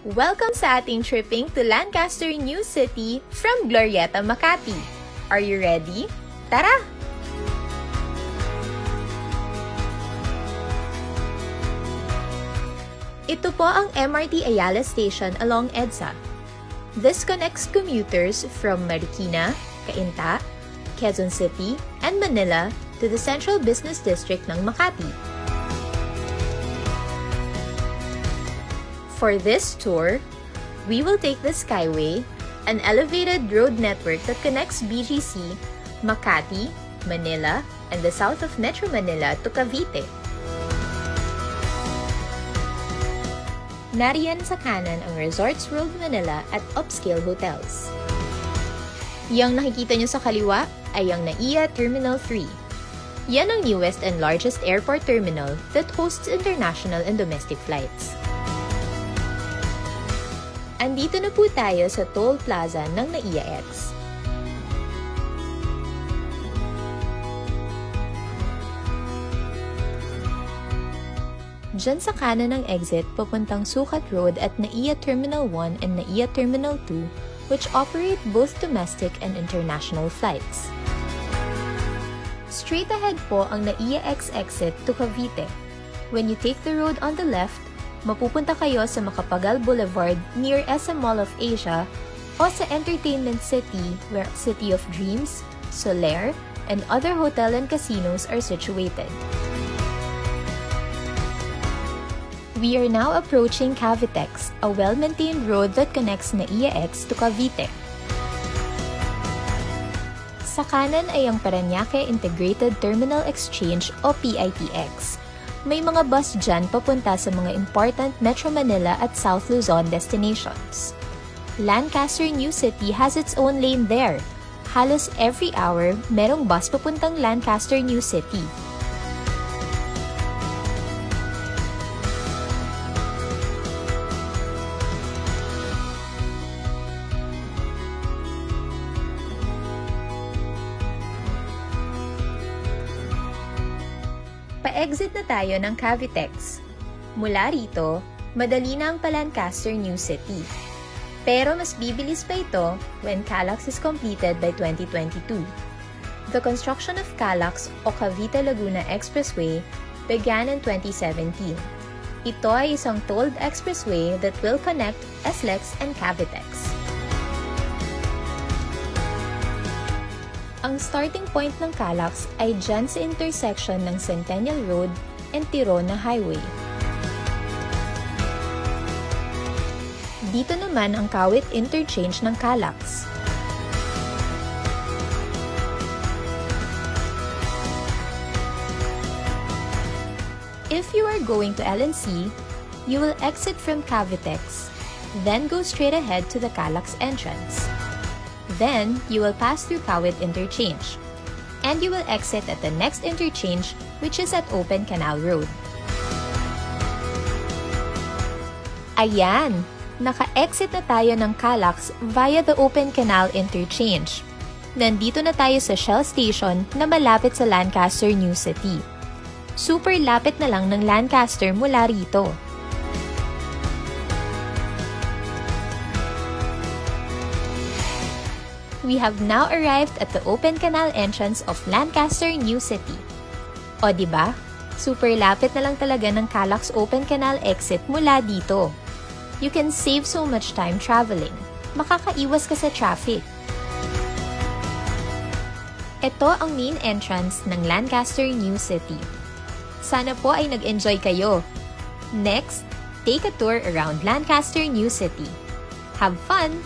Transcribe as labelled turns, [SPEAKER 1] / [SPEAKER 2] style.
[SPEAKER 1] Welcome sa ating tripping to Lancaster New City from Glorieta, Makati. Are you ready? Tara! Ito po ang MRT Ayala Station along EDSA. This connects commuters from Marikina, Cainta, Quezon City, and Manila to the Central Business District ng Makati. For this tour, we will take the Skyway, an elevated road network that connects BGC, Makati, Manila, and the south of Metro Manila to Cavite. Nariyan sa kanan ang Resorts World Manila at upscale hotels. Yang nakikita nyo sa kaliwa ay ang NAIA Terminal 3. Yan ang newest and largest airport terminal that hosts international and domestic flights. Andito na po tayo sa toll plaza ng NAIA X. Diyan sa kanan ng exit, papuntang Sukat Road at NAIA Terminal 1 and NAIA Terminal 2, which operate both domestic and international flights. Straight ahead po ang NAIA X exit to Cavite. When you take the road on the left, mapupunta kayo sa Makapagal Boulevard near SM Mall of Asia o sa Entertainment City where City of Dreams, Soler, and other hotel and casinos are situated. We are now approaching Cavitex, a well-maintained road that connects NAIAX to Cavite. Sa kanan ay ang Paranaque Integrated Terminal Exchange o PITX, may mga bus dyan papunta sa mga important Metro Manila at South Luzon destinations. Lancaster New City has its own lane there. Halos every hour, merong bus papuntang Lancaster New City. Pa-exit na tayo ng Cavitex. Mula rito, madali na ang Palancaster New City. Pero mas bibilis pa ito when Calax is completed by 2022. The construction of Calax o Cavite Laguna Expressway began in 2017. Ito ay isang tolled expressway that will connect SLEX and Cavitex. Ang starting point ng Calax ay dyan sa intersection ng Centennial Road and Tirona Highway. Dito naman ang Kawit Interchange ng Calax. If you are going to LNC, you will exit from Cavitex, then go straight ahead to the Calax entrance. Then, you will pass through Kawit Interchange. And you will exit at the next interchange, which is at Open Canal Road. Ayan! Naka-exit na tayo ng Calax via the Open Canal Interchange. Nandito na tayo sa Shell Station na malapit sa Lancaster New City. Super lapit na lang ng Lancaster mula rito. We have now arrived at the open canal entrance of Lancaster New City. O ba? Diba? Super lapit na lang talaga ng Calax Open Canal exit mula dito. You can save so much time traveling. Makakaiwas ka sa traffic. Ito ang main entrance ng Lancaster New City. Sana po ay nag-enjoy kayo. Next, take a tour around Lancaster New City. Have fun!